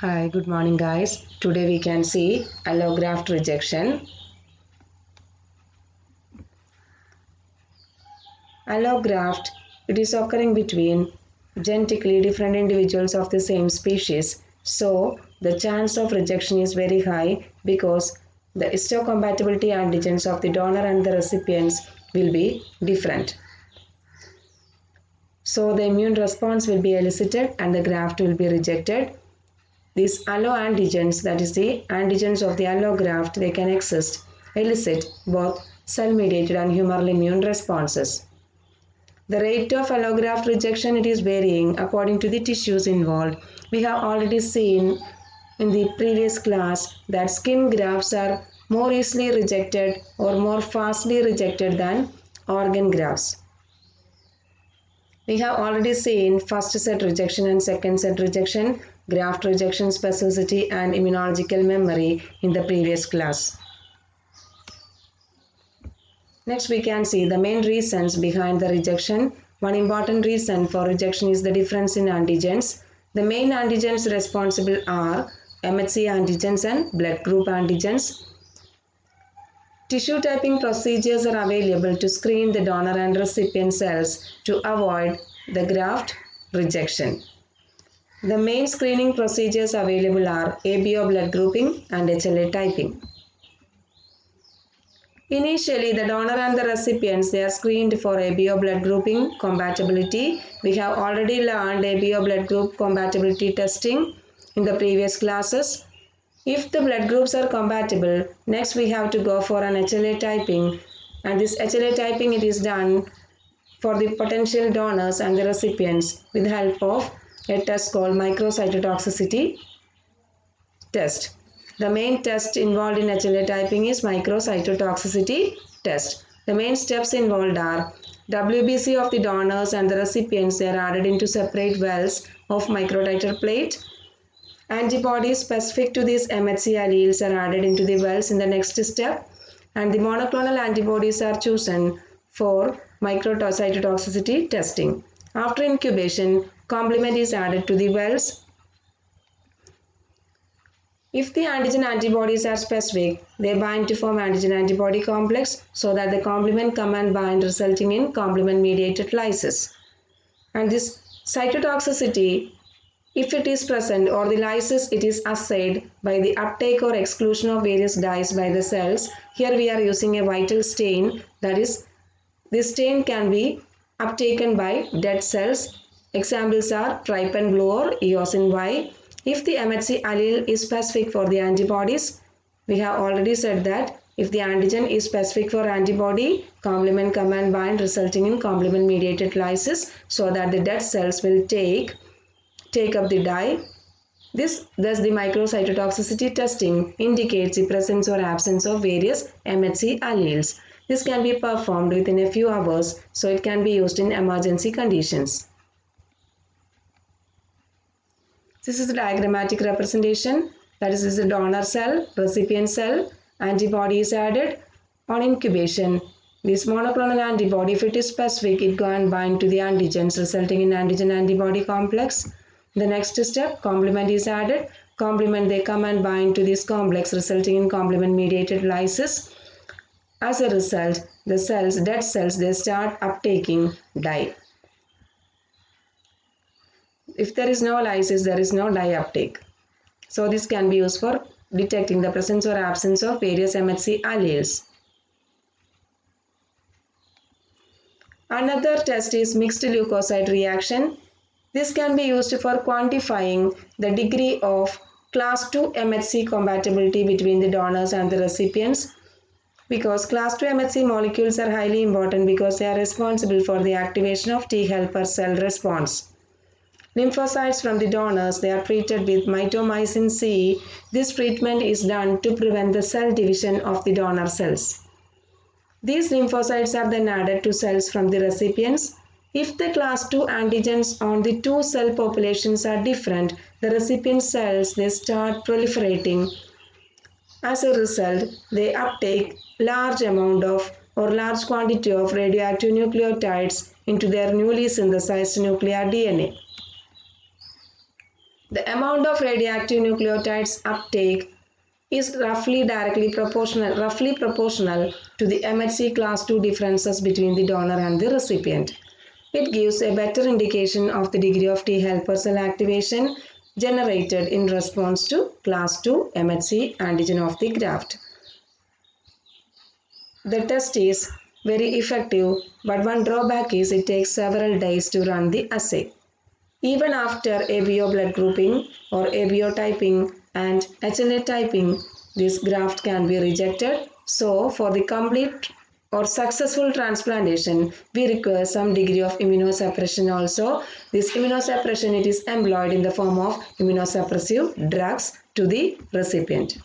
Hi, good morning guys. Today we can see allograft rejection. Allograft, it is occurring between genetically different individuals of the same species. So, the chance of rejection is very high because the histocompatibility antigens of the donor and the recipients will be different. So, the immune response will be elicited and the graft will be rejected these alloantigens, that is the antigens of the allograft, they can exist, elicit both cell-mediated and humoral immune responses. The rate of allograft rejection it is varying according to the tissues involved. We have already seen in the previous class that skin grafts are more easily rejected or more fastly rejected than organ grafts. We have already seen first set rejection and second set rejection graft rejection specificity and immunological memory in the previous class. Next we can see the main reasons behind the rejection. One important reason for rejection is the difference in antigens. The main antigens responsible are MHC antigens and blood group antigens. Tissue typing procedures are available to screen the donor and recipient cells to avoid the graft rejection. The main screening procedures available are ABO blood grouping and HLA typing. Initially, the donor and the recipients they are screened for ABO blood grouping compatibility. We have already learned ABO blood group compatibility testing in the previous classes. If the blood groups are compatible, next we have to go for an HLA typing and this HLA typing it is done for the potential donors and the recipients with the help of a test called microcytotoxicity test. The main test involved in HLA typing is microcytotoxicity test. The main steps involved are WBC of the donors and the recipients they are added into separate wells of microtiter plate. Antibodies specific to these MHC alleles are added into the wells in the next step and the monoclonal antibodies are chosen for microcytotoxicity testing. After incubation, complement is added to the wells. If the antigen antibodies are specific, they bind to form antigen antibody complex so that the complement come and bind resulting in complement mediated lysis. And this cytotoxicity, if it is present or the lysis, it is assayed by the uptake or exclusion of various dyes by the cells. Here we are using a vital stain that is this stain can be uptaken by dead cells Examples are trypan blue or eosin Y. If the MHC allele is specific for the antibodies, we have already said that if the antigen is specific for antibody, complement come and bind resulting in complement mediated lysis so that the dead cells will take, take up the dye. This, thus the microcytotoxicity testing indicates the presence or absence of various MHC alleles. This can be performed within a few hours so it can be used in emergency conditions. This is the diagrammatic representation. That is, this is a donor cell, recipient cell, antibody is added. On incubation, this monoclonal antibody, if it is specific, it go and bind to the antigens resulting in antigen-antibody complex. The next step, complement is added. Complement, they come and bind to this complex resulting in complement-mediated lysis. As a result, the cells, dead cells, they start uptaking dye. If there is no lysis, there is no dye uptake. So this can be used for detecting the presence or absence of various MHC alleles. Another test is mixed leukocyte reaction. This can be used for quantifying the degree of class 2 MHC compatibility between the donors and the recipients because class 2 MHC molecules are highly important because they are responsible for the activation of T helper cell response. Lymphocytes from the donors, they are treated with mitomycin C. This treatment is done to prevent the cell division of the donor cells. These lymphocytes are then added to cells from the recipients. If the class 2 antigens on the two cell populations are different, the recipient cells, they start proliferating. As a result, they uptake large amount of or large quantity of radioactive nucleotides into their newly synthesized nuclear DNA. The amount of radioactive nucleotides uptake is roughly directly proportional roughly proportional to the MHC class 2 differences between the donor and the recipient. It gives a better indication of the degree of T helper cell activation generated in response to class 2 MHC antigen of the graft. The test is very effective but one drawback is it takes several days to run the assay. Even after ABO blood grouping or ABO typing and HLA typing, this graft can be rejected. So for the complete or successful transplantation, we require some degree of immunosuppression also. This immunosuppression it is employed in the form of immunosuppressive drugs to the recipient.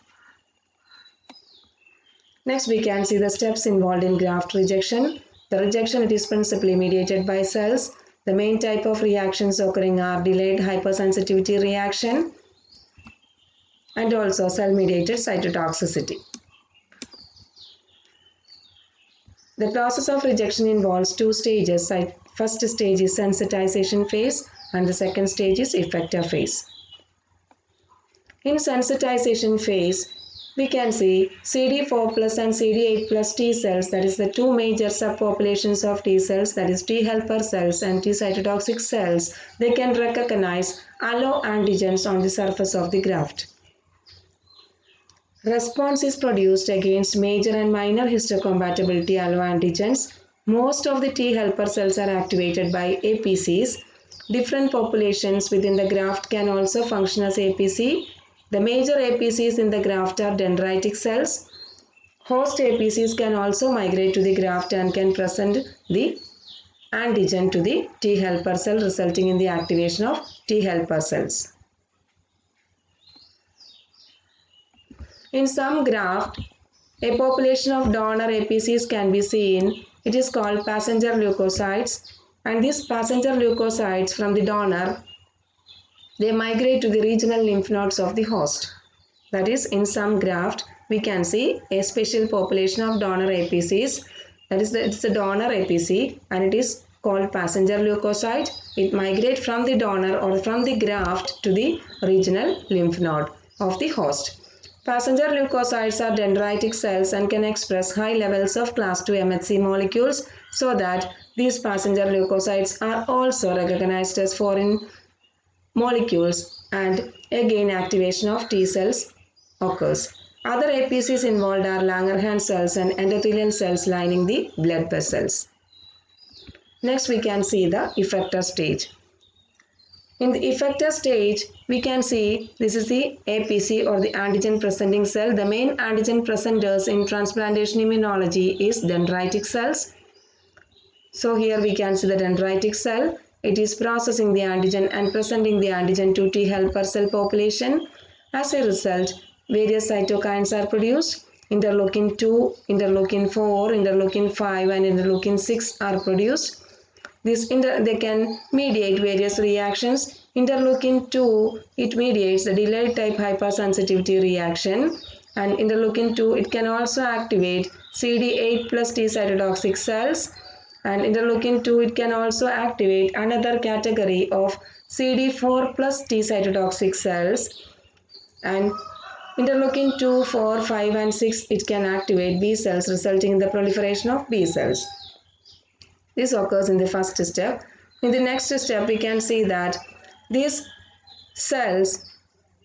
Next, we can see the steps involved in graft rejection. The rejection it is principally mediated by cells. The main type of reactions occurring are delayed hypersensitivity reaction and also cell-mediated cytotoxicity. The process of rejection involves two stages. First stage is sensitization phase and the second stage is effector phase. In sensitization phase, we can see CD4 plus and CD8 plus T cells that is the two major subpopulations of T cells that is T helper cells and T cytotoxic cells they can recognize alloantigens on the surface of the graft. Response is produced against major and minor histocompatibility alloantigens. Most of the T helper cells are activated by APCs. Different populations within the graft can also function as APC the major APCs in the graft are dendritic cells. Host APCs can also migrate to the graft and can present the antigen to the T helper cell resulting in the activation of T helper cells. In some graft, a population of donor APCs can be seen. It is called passenger leukocytes and these passenger leukocytes from the donor they migrate to the regional lymph nodes of the host. That is, in some graft, we can see a special population of donor APCs. That is, the, it's a donor APC and it is called passenger leukocyte. It migrates from the donor or from the graft to the regional lymph node of the host. Passenger leukocytes are dendritic cells and can express high levels of class 2 MHC molecules so that these passenger leukocytes are also recognized as foreign molecules and again activation of T cells occurs. Other APCs involved are Langerhans cells and endothelial cells lining the blood vessels. Next we can see the effector stage. In the effector stage, we can see this is the APC or the antigen presenting cell. The main antigen presenters in transplantation immunology is dendritic cells. So here we can see the dendritic cell it is processing the antigen and presenting the antigen to T helper cell population. As a result, various cytokines are produced. Interleukin 2, interleukin 4, interleukin 5 and interleukin 6 are produced. This inter they can mediate various reactions. Interleukin 2, it mediates the delayed type hypersensitivity reaction and interleukin 2, it can also activate CD8 plus T cytotoxic cells and interleukin 2 it can also activate another category of CD4 plus T cytotoxic cells and interleukin 2, 4, 5 and 6 it can activate B cells resulting in the proliferation of B cells. This occurs in the first step. In the next step we can see that these cells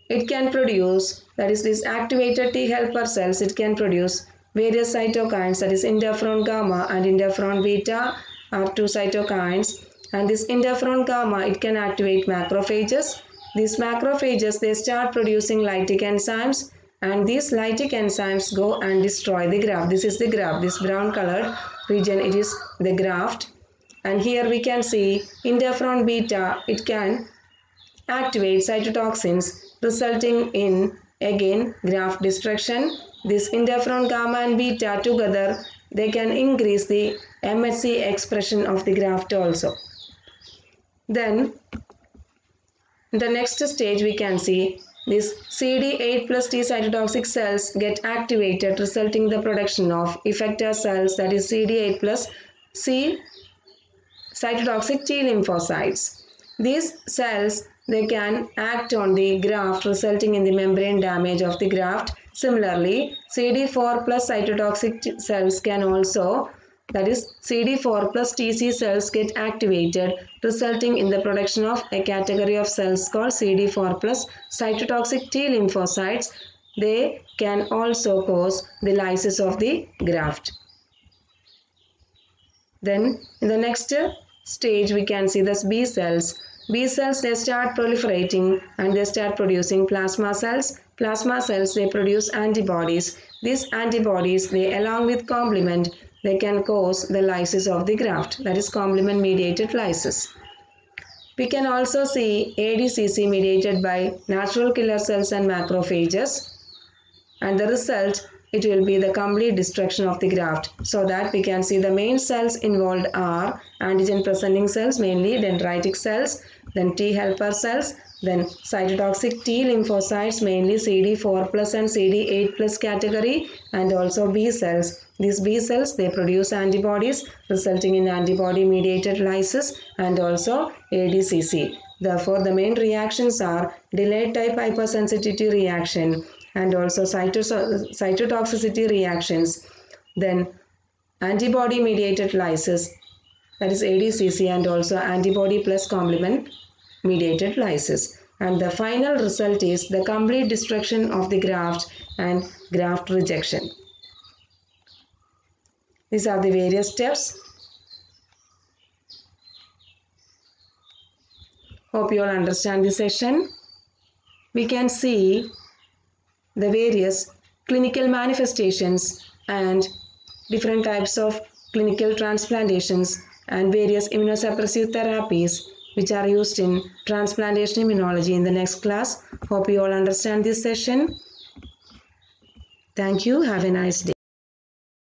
it can produce that is this activated T helper cells it can produce various cytokines that is interferon gamma and interferon beta are two cytokines. And this interferon gamma it can activate macrophages. These macrophages they start producing lytic enzymes and these lytic enzymes go and destroy the graft. This is the graft this brown colored region it is the graft. And here we can see interferon beta it can activate cytotoxins resulting in again graft destruction this interferon gamma and beta together, they can increase the MHC expression of the graft also. Then, the next stage we can see this CD8 plus T cytotoxic cells get activated resulting the production of effector cells that is CD8 plus C cytotoxic T lymphocytes. These cells they can act on the graft resulting in the membrane damage of the graft. Similarly, CD4 plus cytotoxic cells can also that is CD4 plus TC cells get activated resulting in the production of a category of cells called CD4 plus cytotoxic T lymphocytes. They can also cause the lysis of the graft. Then in the next stage we can see this B cells. B cells they start proliferating and they start producing plasma cells. Plasma cells they produce antibodies. These antibodies they along with complement they can cause the lysis of the graft that is complement mediated lysis. We can also see ADCC mediated by natural killer cells and macrophages and the result it will be the complete destruction of the graft so that we can see the main cells involved are antigen presenting cells mainly dendritic cells then T helper cells then cytotoxic T lymphocytes mainly CD4 plus and CD8 plus category and also B cells these B cells, they produce antibodies resulting in antibody mediated lysis and also ADCC. Therefore, the main reactions are delayed type hypersensitivity reaction and also cytotoxicity reactions. Then antibody mediated lysis that is ADCC and also antibody plus complement mediated lysis. And the final result is the complete destruction of the graft and graft rejection. These are the various steps. Hope you all understand this session. We can see the various clinical manifestations and different types of clinical transplantations and various immunosuppressive therapies which are used in transplantation immunology in the next class. Hope you all understand this session. Thank you. Have a nice day.